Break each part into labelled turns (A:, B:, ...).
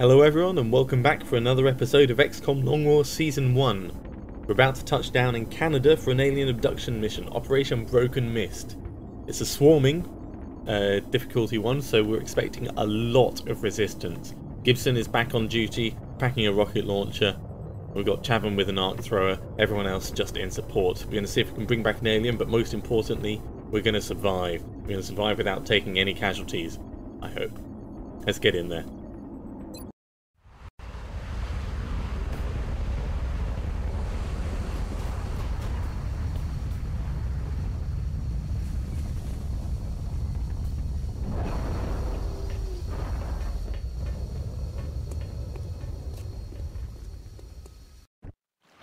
A: Hello everyone and welcome back for another episode of XCOM Long War Season 1. We're about to touch down in Canada for an alien abduction mission, Operation Broken Mist. It's a swarming uh, difficulty one, so we're expecting a lot of resistance. Gibson is back on duty, packing a rocket launcher. We've got Chavin with an arc thrower, everyone else just in support. We're going to see if we can bring back an alien, but most importantly, we're going to survive. We're going to survive without taking any casualties, I hope. Let's get in there.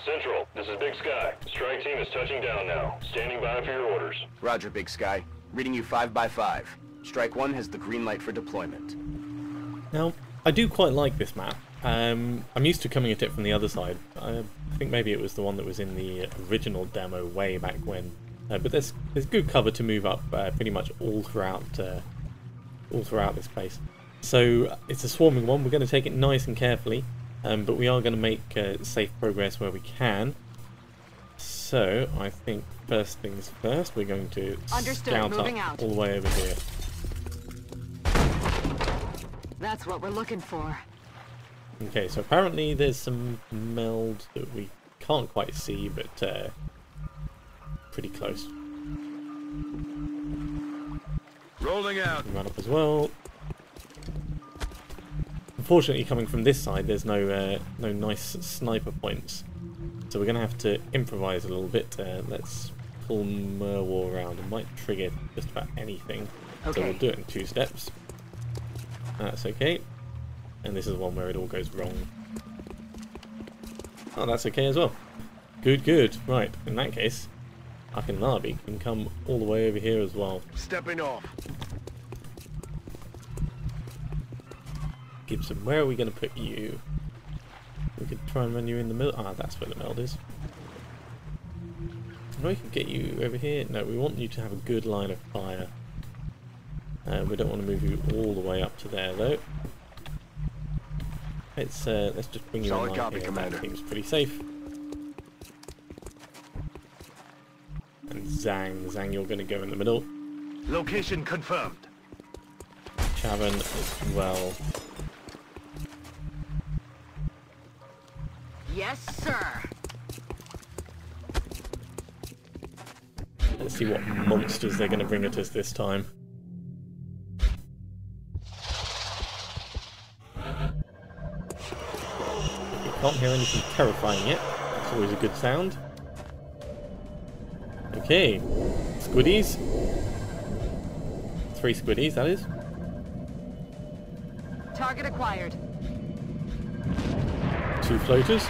B: Central, this is Big Sky. Strike team is touching down now. Standing by for your orders.
C: Roger, Big Sky. Reading you 5 by 5 Strike 1 has the green light for deployment.
A: Now, I do quite like this map. Um, I'm used to coming at it from the other side. I think maybe it was the one that was in the original demo way back when. Uh, but there's there's good cover to move up uh, pretty much all throughout uh, all throughout this place. So it's a swarming one. We're going to take it nice and carefully, um, but we are going to make uh, safe progress where we can. So I think first things first, we're going to
D: Understood,
A: scout
D: moving
A: up
D: out.
A: all the way over here.
D: That's what we're looking for.
A: Okay, so apparently there's some meld that we can't quite see, but uh, pretty close.
B: Rolling out.
A: Run up as well. Unfortunately, coming from this side, there's no uh, no nice sniper points, so we're gonna have to improvise a little bit. Uh, let's pull Merwar around. It might trigger just about anything, Okay. so we'll do it in two steps. That's okay. And this is one where it all goes wrong. Oh, that's okay as well. Good, good. Right, in that case, Akinlabi can come all the way over here as well.
B: Stepping off.
A: Gibson, where are we going to put you? We could try and run you in the middle. Ah, that's where the meld is. We could get you over here. No, we want you to have a good line of fire. Uh, we don't want to move you all the way up to there, though. Let's uh, let's just bring you
B: Solid copy,
A: here.
B: Commander.
A: That seems pretty safe. And Zhang, Zhang, you're going to go in the middle.
B: Location confirmed.
A: Chavin as well.
D: Yes, sir.
A: Let's see what monsters they're going to bring at us this time. We can't hear anything terrifying yet. That's always a good sound. Okay, squiddies. Three squiddies, that is.
D: Target acquired.
A: Two floaters.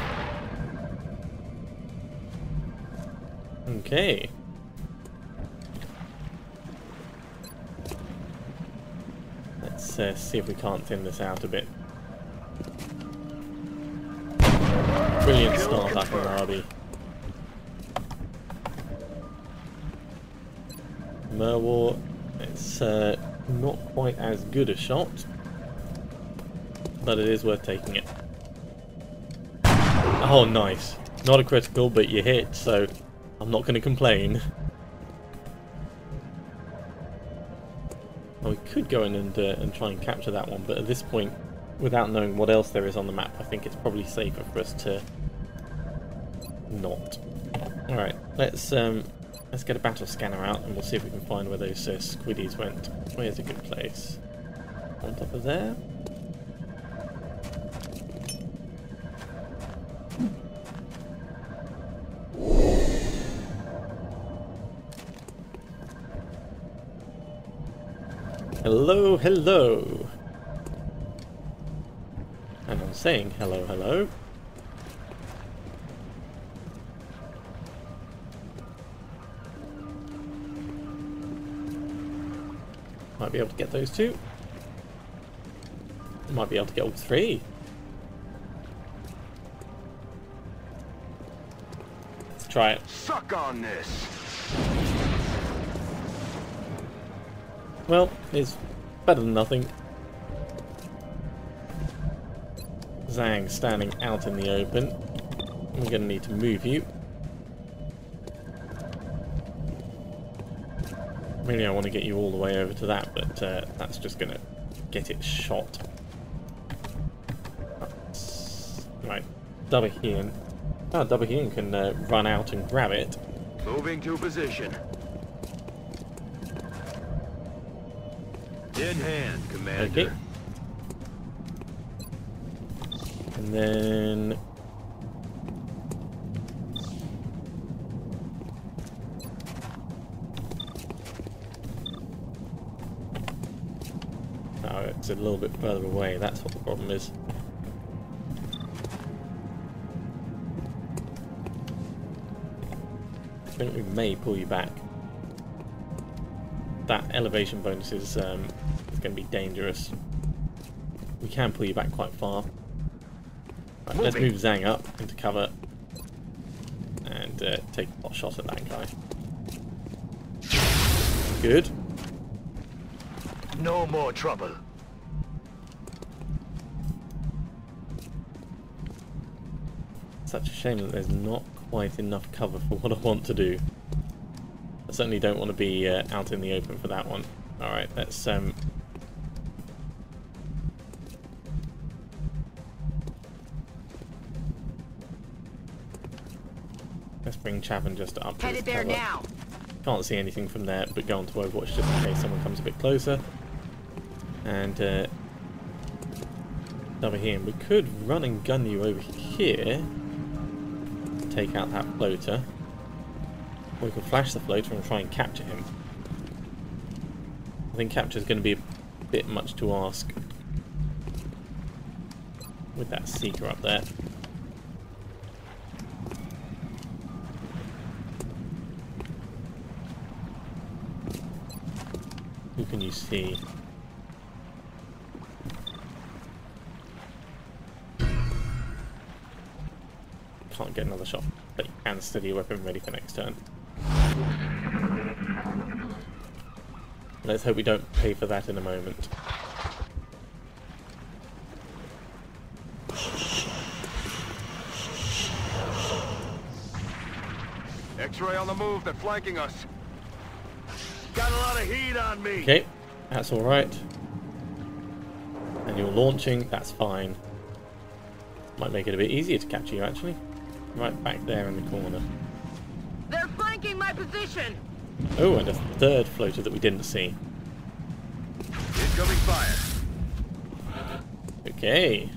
A: Okay. Let's uh, see if we can't thin this out a bit. Brilliant start, Akinlabi. Merwar, it's uh, not quite as good a shot, but it is worth taking it. Oh, nice. Not a critical, but you hit, so I'm not going to complain. Well, we could go in and, uh, and try and capture that one, but at this point, without knowing what else there is on the map, I think it's probably safer for us to not. Alright, let's um, let's get a battle scanner out and we'll see if we can find where those uh, squiddies went. Where's a good place? On top of there? Hello, hello. And I'm saying hello, hello. Might be able to get those two. Might be able to get all three. Let's try it.
B: Suck on this.
A: Well, it's better than nothing. Zhang standing out in the open. I'm going to need to move you. Really, I want to get you all the way over to that, but uh, that's just going to get it shot. Right, Dabahian. Oh, Dabahian can uh, run out and grab it.
E: Moving to position. In hand, Commander.
A: Okay. And then... Oh, it's a little bit further away, that's what the problem is. I think we may pull you back. That elevation bonus is, um, is going to be dangerous. We can pull you back quite far. Right, let's move Zhang up into cover and uh, take a pot shot at that guy. Good.
E: No more trouble.
A: Such a shame that there's not quite enough cover for what I want to do. I certainly don't want to be uh, out in the open for that one. Alright, let's um, Chapin just up to
D: Headed there now.
A: Can't see anything from there, but go on to Overwatch just in case someone comes a bit closer. And uh, over here, we could run and gun you over here. Take out that floater. Or we could flash the floater and try and capture him. I think capture is going to be a bit much to ask. With that seeker up there. Can you see? Can't get another shot, but you can steady your weapon ready for next turn. Let's hope we don't pay for that in a moment.
E: X-ray on the move. They're flanking us. Got a lot of heat on me.
A: Okay, that's alright. And you're launching, that's fine. Might make it a bit easier to capture you actually. Right back there in the corner.
D: They're flanking my position.
A: Oh, and a third floater that we didn't see.
E: Incoming fire.
A: Okay.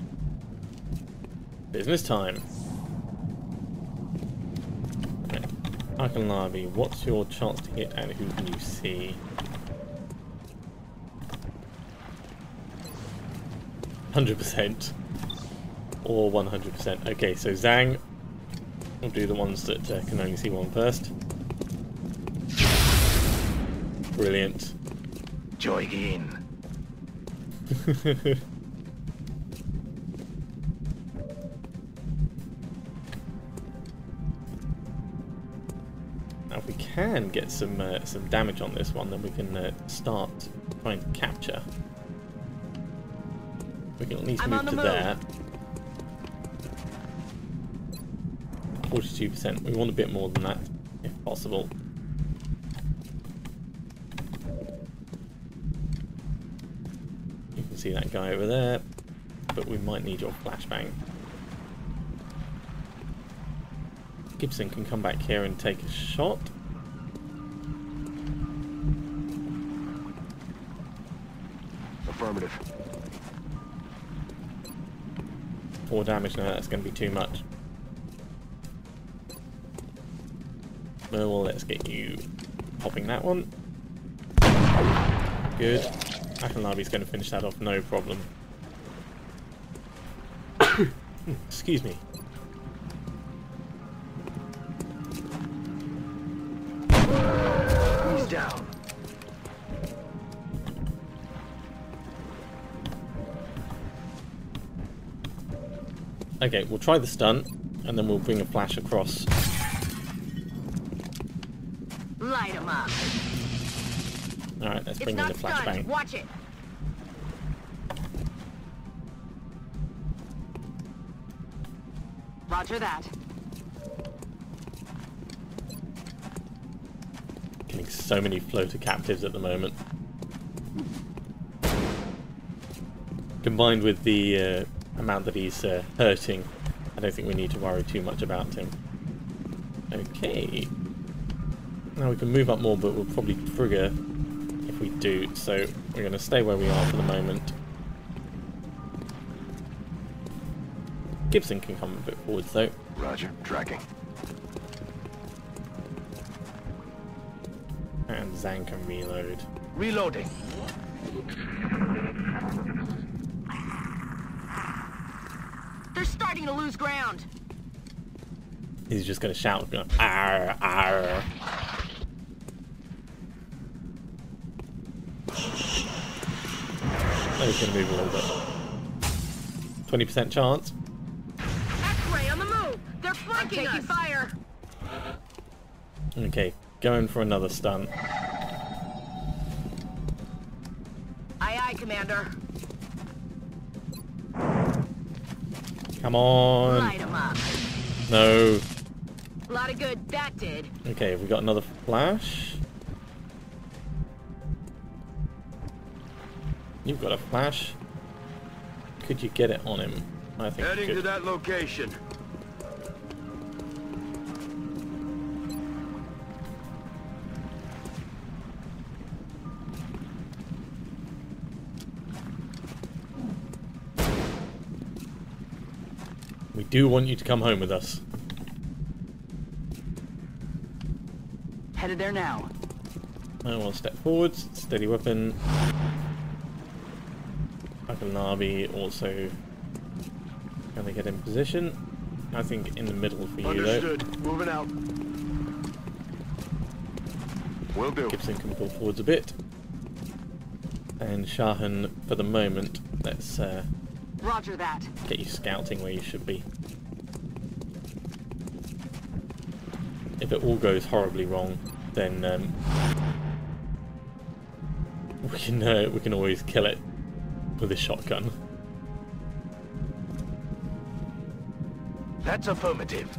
A: Business time. Akinlabi, what's your chance to hit and who can you see? Hundred percent. Or one hundred percent. Okay, so Zhang will do the ones that uh, can only see one first. Brilliant.
E: Joygin.
A: Now, can get some uh, some damage on this one, then we can uh, start trying to capture. We can at least
D: I'm
A: move
D: the
A: to
D: move.
A: there. Forty-two percent. We want a bit more than that, if possible. You can see that guy over there, but we might need your flashbang. Gibson can come back here and take a shot. 4 damage. now. that's going to be too much. Well, let's get you popping that one. Good. Akinlabi's going to finish that off, no problem. Excuse me. Okay, we'll try the stun, and then we'll bring a flash across.
D: Light 'em up.
A: Alright, let's
D: It's
A: bring in the flashbang.
D: Watch it. Roger that.
A: Getting so many floater captives at the moment. Combined with the uh, amount that he's uh, hurting, I don't think we need to worry too much about him. Okay. Now we can move up more, but we'll probably trigger if we do. So we're going to stay where we are for the moment. Gibson can come a bit forwards though.
C: Roger, tracking.
A: And Zhang can reload.
E: Reloading.
D: They're starting to lose ground.
A: He's just going to shout, you know, "Arr, arr." Oh, he's going to move a little bit. 20% chance.
D: X-ray on the move. They're flanking us.
F: fire.
A: Okay, going for another stunt.
D: Aye, aye, Commander.
A: Come on.
D: Light 'em up.
A: No.
D: A lot of good that did.
A: Okay, have we got another flash? You've got a flash. Could you get it on him? I think
E: Heading to that location.
A: We do want you to come home with us.
F: Headed there now.
A: I want to step forwards, steady weapon. Akinlabi also can they get in position? I think in the middle for you though.
E: Understood. Moving out. Will do.
A: Gibson can pull forwards a bit. And Shahan, for the moment, let's uh,
F: Roger that.
A: get you scouting where you should be. If it all goes horribly wrong, then um, we can uh, we can always kill it with a shotgun.
E: That's affirmative.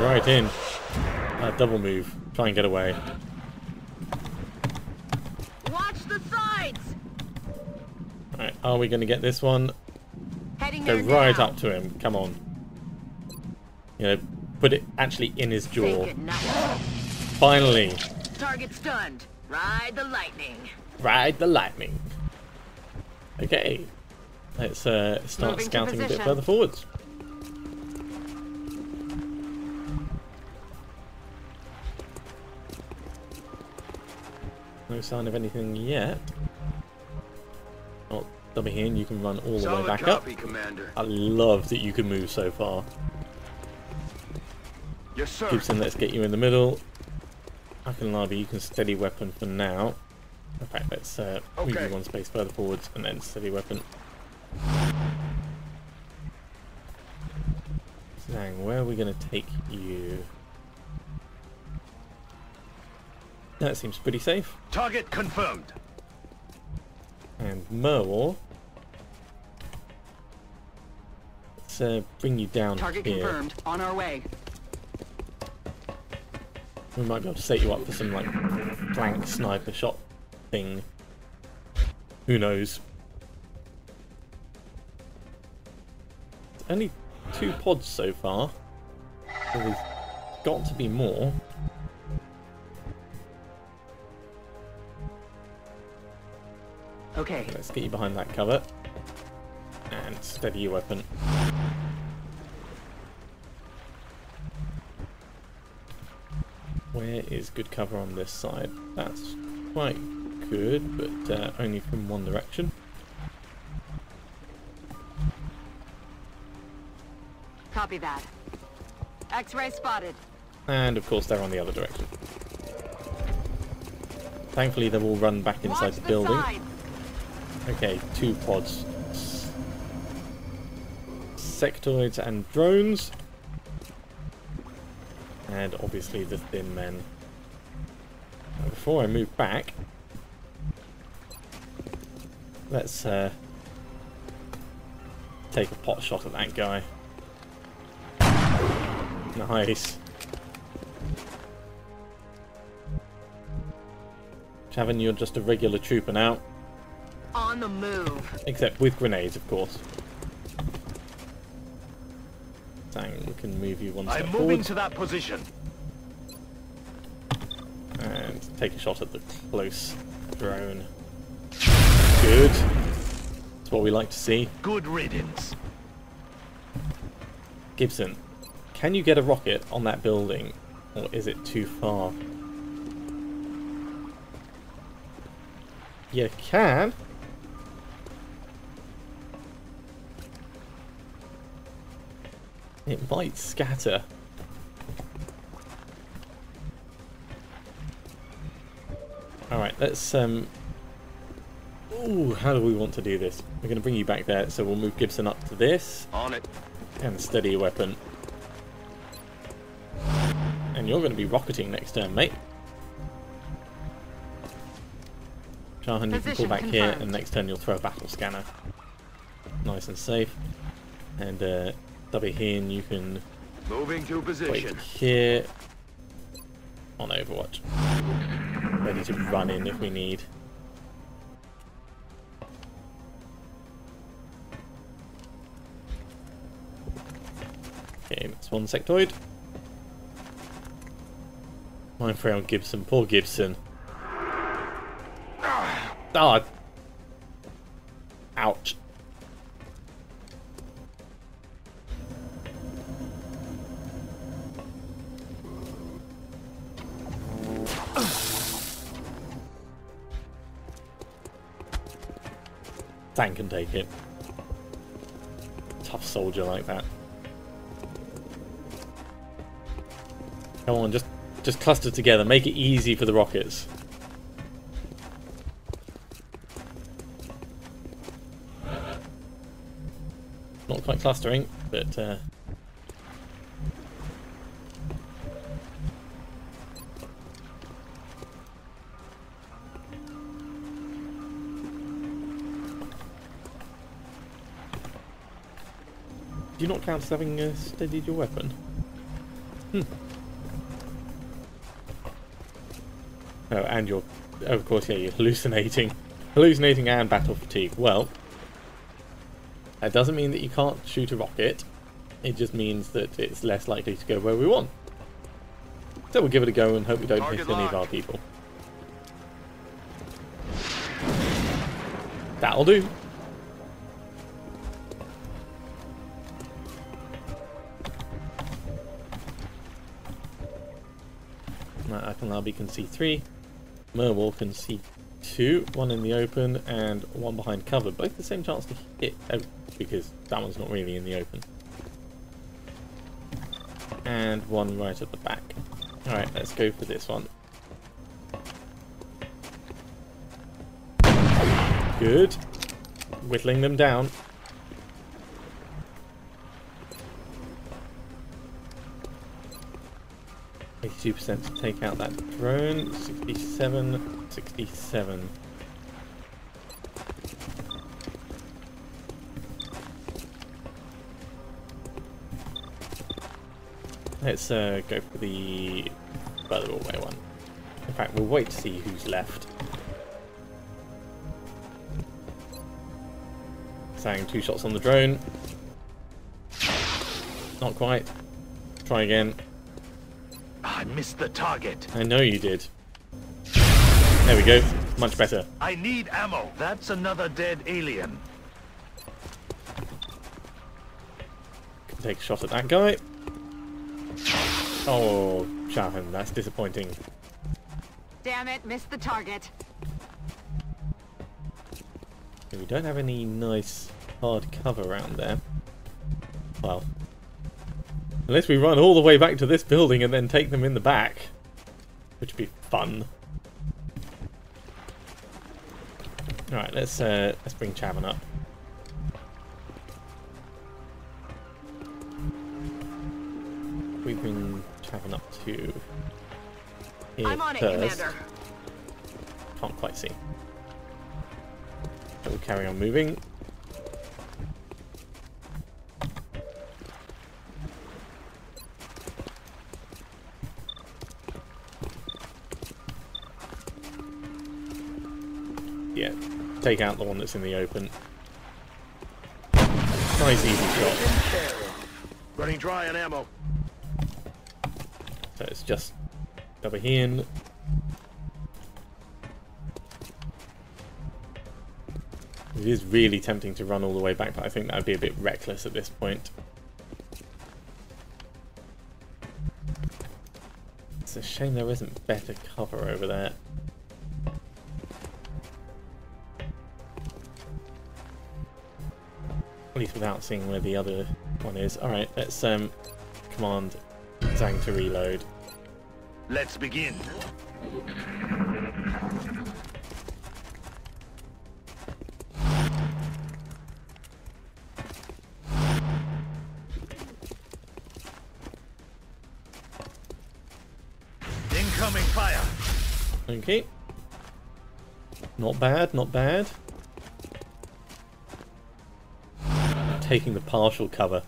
A: Right in. Uh, double move. Try and get away.
D: Watch the sides.
A: Alright, are we going to get this one?
D: Heading
A: Go right up to him. Come on. You know, put it actually in his jaw.
D: Take it now.
A: Finally.
D: Target stunned. Ride the lightning.
A: Ride the lightning. Okay. Let's uh, start
F: Moving
A: scouting a bit further forwards. No sign of anything yet. Oh, double here, and you can run all the way back up.
E: Commander.
A: I love that you can move so far.
E: Yes, sir.
A: Gibson, let's get you in the middle. Akinlabi, you can steady weapon for now. In fact, let's uh, move
E: Okay.
A: you one space further forwards and then steady weapon. Zhang, where are we going to take you? That seems pretty safe.
E: Target confirmed.
A: And Merwar. Let's uh, bring you down
F: Target
A: here.
F: confirmed. On our way.
A: We might be able to set you up for some like blank sniper shot thing. Who knows? Only two pods so far. So there's got to be more.
F: Okay.
A: Let's get you behind that cover. And steady your weapon. Where is good cover on this side? That's quite good, but uh, only from one direction.
F: Copy that. X-ray spotted.
A: And of course they're on the other direction. Thankfully they will run back inside
D: Watch
A: the
D: the
A: building.
D: sides.
A: Okay, two pods. Sectoids and drones. and obviously the thin men. Now, before I move back, let's uh, take a pot shot at that guy. Nice. Chavin, you're just a regular trooper now,
D: On the move.
A: except with grenades, of course. Zhang, we can move you one step
E: I'm moving
A: forward
E: to that position.
A: and take a shot at the close drone. Good. That's what we like to see.
E: Good riddance.
A: Gibson, can you get a rocket on that building, or is it too far? You can. It might scatter. Alright, let's um Ooh, how do we want to do this? We're gonna bring you back there, so we'll move Gibson up to this
E: On it.
A: and steady your weapon. And you're going to be rocketing next turn, mate. Shahan, you can pull
F: Position
A: back here, and next turn you'll throw a battle scanner. Nice and safe. And uh, Dabahian, you can
E: Moving to
A: wait
E: position.
A: here on Overwatch. Ready to run in if we need. Okay, that's one sectoid. My friend Gibson, poor Gibson. Ah! Ouch. Tank can take it. Tough soldier like that. Come on, just just cluster together. Make it easy for the rockets. Not quite clustering, but uh, do you not count as having uh, steadied your weapon? Hmm. Oh, and you're, Oh, of course, yeah, you're hallucinating. Hallucinating and battle fatigue. Well, that doesn't mean that you can't shoot a rocket. It just means that it's less likely to go where we want. So we'll give it a go and hope we don't
E: Target
A: hit any of our people. That'll do. Akinlabi can see three. Merwall can see two. One in the open and one behind cover. Both the same chance to hit, oh, because that one's not really in the open. And one right at the back. Alright, let's go for this one. Good. Whittling them down. Eighty-two percent to take out that drone. Sixty-seven. Sixty-seven. Let's uh, go for the further away one. In fact, we'll wait to see who's left. Zhang two shots on the drone. Not quite. Try again.
E: I missed the target.
A: I know you did. There we go. Much better.
E: I need ammo. That's another dead alien.
A: Can take a shot at that guy. Oh, Shahan, that's disappointing.
F: Damn it, missed the target.
A: We don't have any nice hard cover around there. Well, unless we run all the way back to this building and then take them in the back, which would be fun. All right, let's uh, let's bring Chavin up. We bring traveling up to here
D: I'm on it. Commander.
A: Can't quite see. We'll carry on moving. Yeah, take out the one that's in the open. Nice easy shot.
E: Running dry on ammo.
A: So it's just double here. It is really tempting to run all the way back, but I think that would be a bit reckless at this point. It's a shame there isn't better cover over there. Without seeing where the other one is. Alright, let's um, command Zhang to reload.
E: Let's begin. Incoming fire.
A: Okay. Not bad, not bad. Taking the partial cover.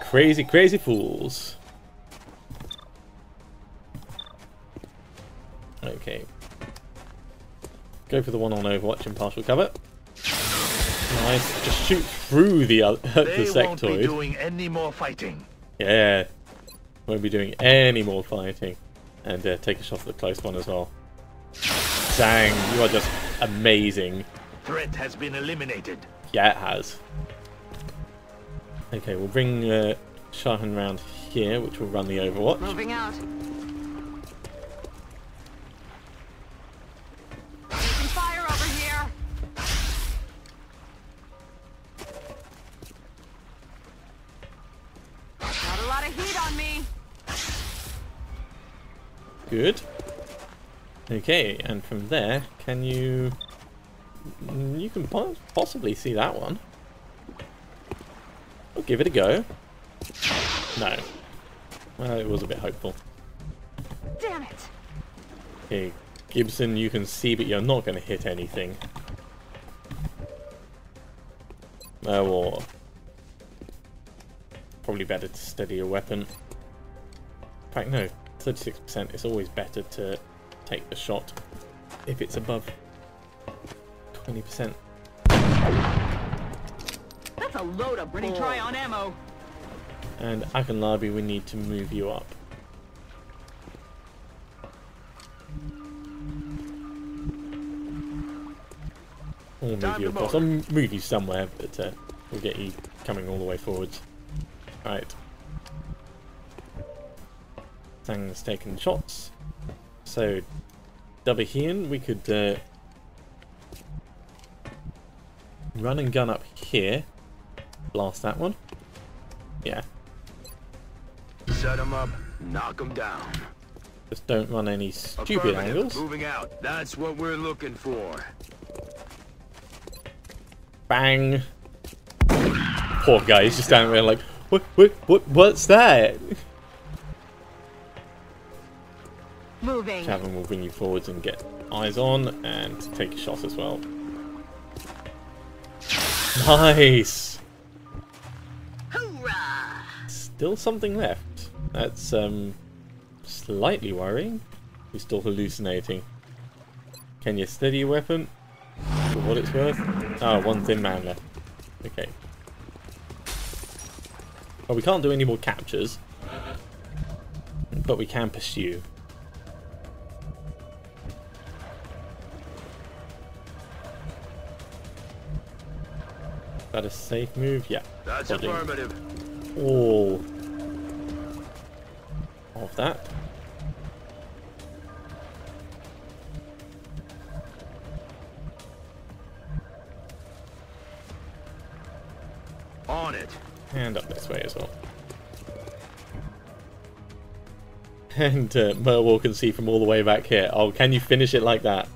A: Crazy, crazy fools. Okay. Go for the one on Overwatch and partial cover. Nice. Just shoot through the, other, the
E: They won't be doing any more fighting.
A: Yeah. Won't be doing any more fighting. And uh, take a shot at the close one as well. Dang, you are just amazing.
E: Threat has been eliminated.
A: Yeah, it has. Okay, we'll bring uh, Shahan round here, which will run the Overwatch.
F: Moving out. Taking fire over here. Got a lot of heat on me.
A: Good. Okay, and from there, can you... You can possibly see that one. I'll give it a go. No. Well, it was a bit hopeful.
F: Damn it.
A: Okay, Gibson, you can see, but you're not going to hit anything. No, or probably better to steady your weapon. In fact, no, 36%. It's always better to take the shot if it's above 20%.
D: That's a load of Running dry on ammo.
A: And Akinlabi, we need to move you up. We'll move
E: Time
A: you
E: to
A: across. I'll m- move you somewhere, but uh, we'll get you coming all the way forwards. Right. Zhang's taking shots. So, Dabahian, we could uh, run and gun up here. Blast that one. Yeah,
E: Set them up, knock them down.
A: just don't run any stupid
E: Affirmative.
A: angles.
E: Moving out. That's what we're looking for.
A: Bang! Poor guy, he's just standing there like, what, what, what, what's that?
F: Moving.
A: Chavin will bring you forwards and get eyes on and take a shot as well. Nice! Still something left. That's um slightly worrying. You're still hallucinating. Can you steady your weapon? For what it's worth? Oh, one thin man left. Okay. Well, we can't do any more captures. But we can pursue. Is that a safe move? Yeah.
E: That's
A: Body.
E: affirmative.
A: All of that.
E: On it.
A: And up this way as well. And uh, Merwall can see from all the way back here. Oh, can you finish it like that?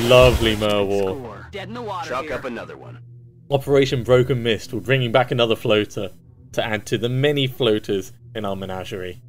A: Lovely Merwall.
D: Score. Dead in the water
C: Chalk
D: here.
C: up another one.
A: Operation Broken Mist. will bring back another floater. to add to the many floaters in our menagerie.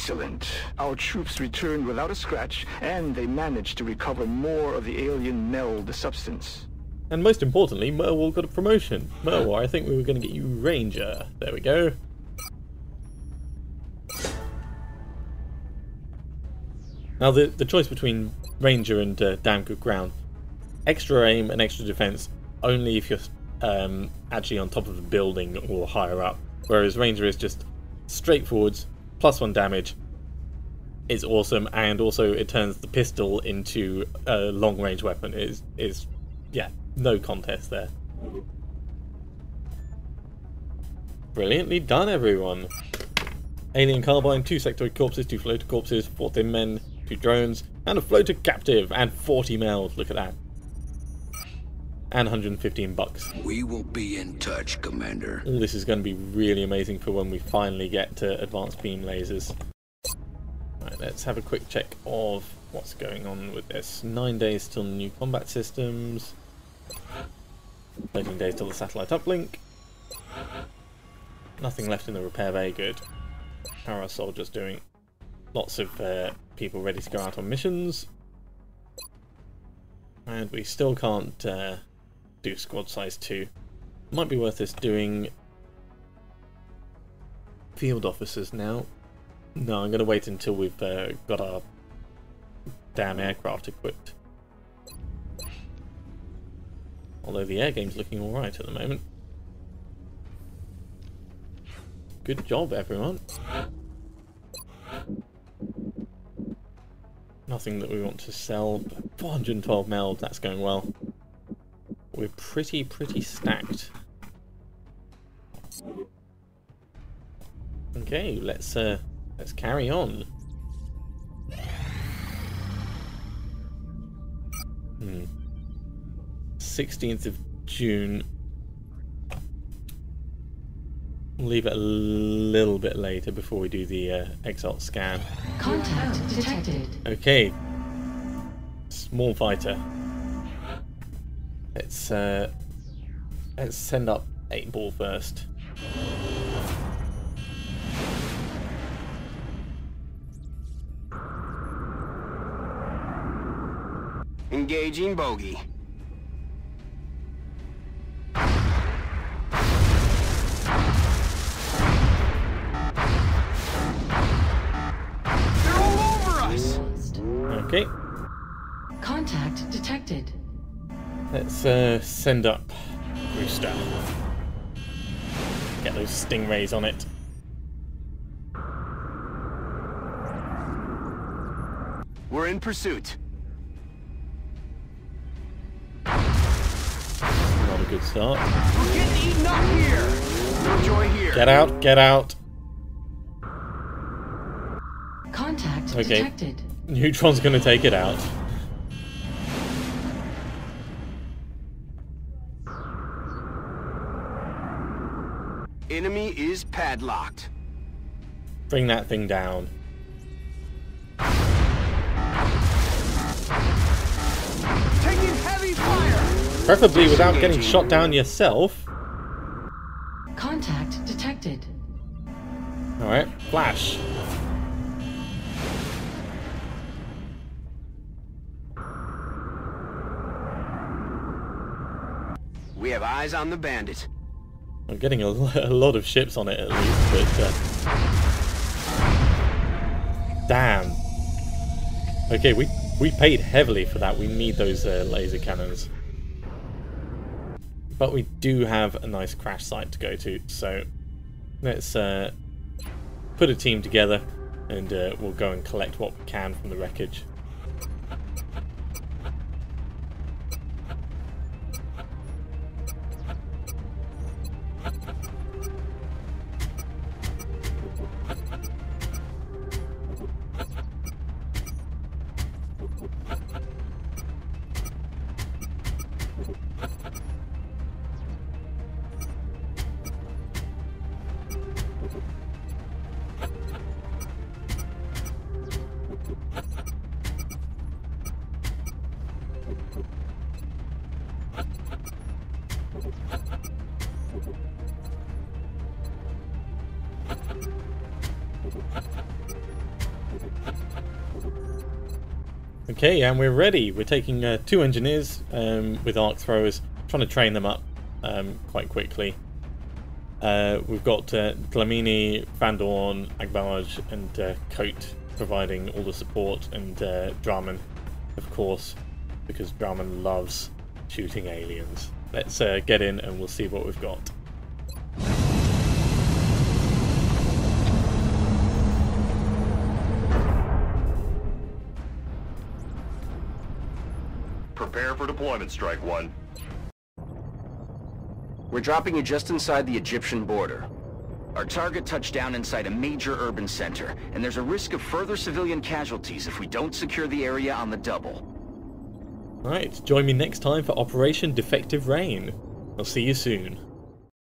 G: Excellent. Our troops returned without a scratch, and they managed to recover more of the alien meld substance.
A: And most importantly, Merwal got a promotion. Merwal, I think we were going to get you Ranger. There we go. Now, the, the choice between Ranger and uh, Damn Good Ground. Extra aim and extra defense only if you're um, actually on top of a building or higher up. Whereas Ranger is just straightforwards, plus one damage. is awesome, and also it turns the pistol into a long range weapon. Is is yeah, no contest there. Brilliantly done, everyone. Alien carbine, two sectoid corpses, two floater corpses, four thin men, two drones, and a floater captive, and 40 males. Look at that. And 115 bucks.
H: We will be in touch, Commander.
A: All this is going to be really amazing for when we finally get to advanced beam lasers. Right, let's have a quick check of what's going on with this. Nine days till new combat systems. 13 days till the satellite uplink. Nothing left in the repair bay, good. How are our soldiers doing? Lots of uh, people ready to go out on missions. And we still can't uh, do squad size 2. Might be worth us doing field officers now. No, I'm going to wait until we've uh, got our damn aircraft equipped. Although the air game's looking alright at the moment. Good job, everyone. Nothing that we want to sell. 412 meld, that's going well. We're pretty, pretty stacked. Okay, let's uh, let's carry on. Hmm. 16th of June. We'll leave it a little bit later before we do the uh, Exalt scan.
I: Contact detected.
A: Okay. Small fighter. Let's uh let's send up eight ball first.
C: Engaging bogey.
A: Let's uh send up Rooster. Get those stingrays on it.
C: We're in pursuit.
A: Not a good start.
E: We're getting eaten up here!
C: No joy here.
A: Get out, get out.
I: Contact
A: Okay.
I: detected.
A: Neutron's gonna take it out.
C: Enemy is padlocked.
A: Bring that thing down.
E: Taking heavy fire!
A: Preferably without getting shot down yourself.
I: Contact detected.
A: Alright, flash.
C: We have eyes on the bandit.
A: I'm getting a, a lot of ships on it at least, but... Uh... Damn. Okay, we, we paid heavily for that. We need those uh, laser cannons. But we do have a nice crash site to go to, so let's uh, put a team together and uh, we'll go and collect what we can from the wreckage. Okay, and we're ready. We're taking uh, two engineers um, with arc throwers, trying to train them up um, quite quickly. Uh, we've got uh, Dlamini, Vandorn, Agbaj, and uh, Coat providing all the support, and uh, Draman, of course, because Draman loves shooting aliens. Let's uh, get in and we'll see what we've got.
B: Deployment, Strike One.
C: We're dropping you just inside the Egyptian border. Our target touched down inside a major urban center, and there's a risk of further civilian casualties if we don't secure the area on the double.
A: Right, join me next time for Operation Defective Rain. I'll see you soon.